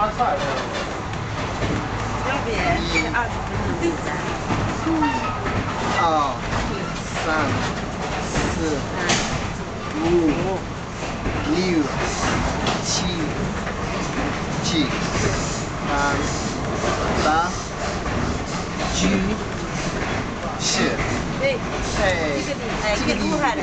发菜。二十。二、三、四、五、六、七、七、八、八、九、十。对，哎，这个哎，这个厉害的，